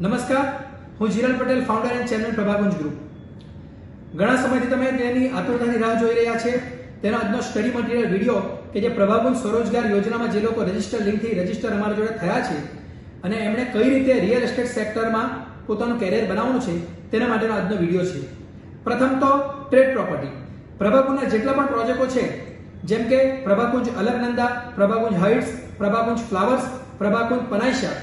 નમસ્કાર, હું Jiral Patel founder and chairman Prabhagunj group ઘણા સમયથી તમે તેની આતુરતાની રાહ જોઈ રહ્યા છે. તેનો આજનો સ્ટડી મટીરિયલ વીડિયો કે જે પ્રભાગુંજ સ્વરોજગાર યોજનામાં જે લોકો રજિસ્ટર લિંકથી રજિસ્ટર અમારા જોડે થયા છે અને એમણે કઈ રીતે રિયલ એસ્ટેટ સેક્ટરમાં પોતાનું કેરિયર બનાવવાનું છે, તેના માટેનો આજનો વીડિયો છે. પ્રથમ તો ટ્રેડ પ્રોપર્ટી પ્રભાકુંજના જેટલા પણ પ્રોજેક્ટો છે, જેમ કે પ્રભાકુંજ અલગનંદા પ્રભાકુંજ હાઇટ્સ પ્રભાકુંજ ફ્લાવર્સ પ્રભાકુંજ પનાઈશા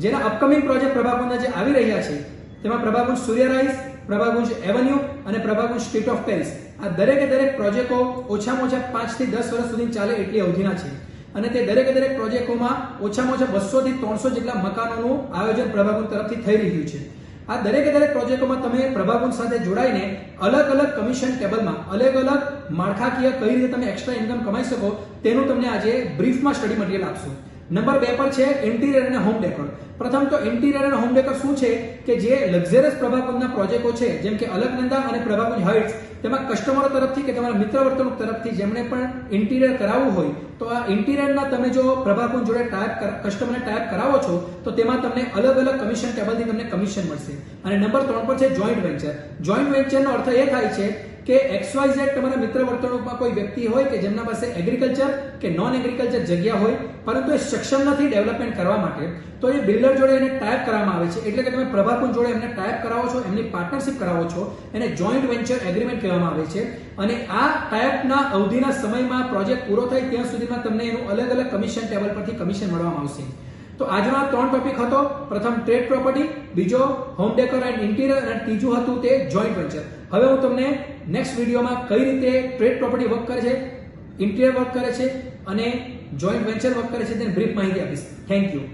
જેના અપકમિંગ પ્રોજેક્ટ પ્રભાકુંજના જે આવી રહ્યા છે, તેમાં પ્રભાકુંજ સૂર્યરાઈઝ પ્રભાકુંજ એવન્યુ અને પ્રભાકુંજ સ્ટ્રીટ ઓફ પેરિસ આ દરેકે દરેક પ્રોજેક્ટો ઓછામાં ઓછા પાંચથી દસ વર્ષ સુધી ચાલે એટલી અવધિના છે. અને તે દરેકે દરેક પ્રોજેક્ટોમાં ઓછામાં ઓછા બસો થી ત્રણસો જેટલા મકાનોનું આયોજન પ્રભાકુંજ તરફથી થઈ રહ્યું છે. આ દરેકે દરેક પ્રોજેક્ટોમાં તમે પ્રભાકુંજ સાથે જોડાઈને અલગ અલગ કમિશન ટેબલમાં અલગ અલગ માળખાકીય કઈ રીતે તમે એક્સ્ટ્રા ઇન્કમ કમાઈ શકો, તેનું તમને આજે બ્રીફમાં સ્ટડી મટીરિયલ આપશું. નંબર બે પર છે ઇન્ટિરિયર અને હોમ ડેકોર પ્રથમ તો ઇન્ટિરિયર અને હોમ ડેકોર શું છે કે જે લક્ઝરિયસ પ્રભાકુંજના પ્રોજેક્ટો છે, જેમ કે અલકનંદા અને પ્રભાકુંજ હાઇટ્સ તેમાં કસ્ટમરો તરફથી કે તમારા મિત્ર વર્તણૂક તરફથી જેમણે પણ ઇન્ટિરિયર કરાવવું હોય, તો આ ઇન્ટિરિયરના તમે જો પ્રભાકુંજ જોડે ટાઈપ કસ્ટમરને ટાઈપ કરાવો છો, તો તેમાં તમને અલગ અલગ કમિશન ટેબલથી તમને કમિશન મળશે. અને નંબર ત્રણ પર છે જોઈન્ટ વેન્ચર જોઈન્ટ વેન્ચરનો અર્થ એ થાય છે કે એક્સ વાય ઝેડ તમારા મિત્ર વર્તણૂકમાં કોઈ વ્યક્તિ હોય કે જેમના પાસે એગ્રીકલ્ચર કે નોન એગ્રીકલ્ચર જગ્યા હોય, પરંતુ એ સક્ષમ નથી ડેવલપમેન્ટ કરવા માટે, તો એ બિલ્ડર જોડે એને ટાઈપ કરવામાં આવે છે. એટલે કે તમે પ્રભાકુંજ જોડે એમને ટાઈપ કરાવો છો, એમની પાર્ટનરશિપ કરાવો છો, એને જોઈન્ટ વેન્ચર એગ્રીમેન્ટ કહેવામાં આવે છે. અને આ ટાઈપના અવધિના સમયમાં પ્રોજેક્ટ પૂરો થાય ત્યાં સુધીમાં તમને એનું અલગ અલગ કમિશન ટેબલ પરથી કમિશન મળવામાં આવશે. તો આજનો આ ત્રણ ટોપિક હતો. પ્રથમ ટ્રેડ પ્રોપર્ટી બીજો હોમ ડેકોર એન્ડ ઇન્ટિરિયર અને ત્રીજું હતું તે જોઈન્ટ વેન્ચર હવે હું તમને નેક્સ્ટ વિડીયોમાં કઈ રીતે ટ્રેડ પ્રોપર્ટી વર્ક કરે છે ઇન્ટિરિયર વર્ક કરે છે, અને જોઈન્ટ વેન્ચર વર્ક કરે છે તેની બ્રીફ માહિતી આપીશ. Thank you